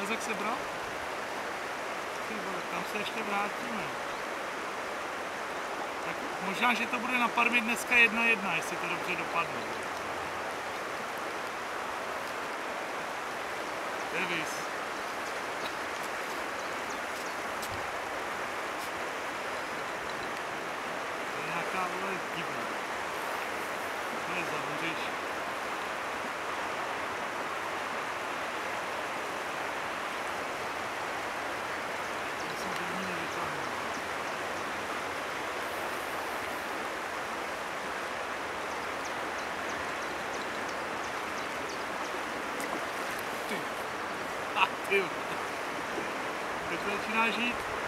Jezek se bral? Ty vole, tam se ještě vrátíme. Tak možná, že to bude na Parmě dneska jedna jedna, jestli to dobře dopadne. Davis. Ty. A ty. vole. Teď to začíná žít.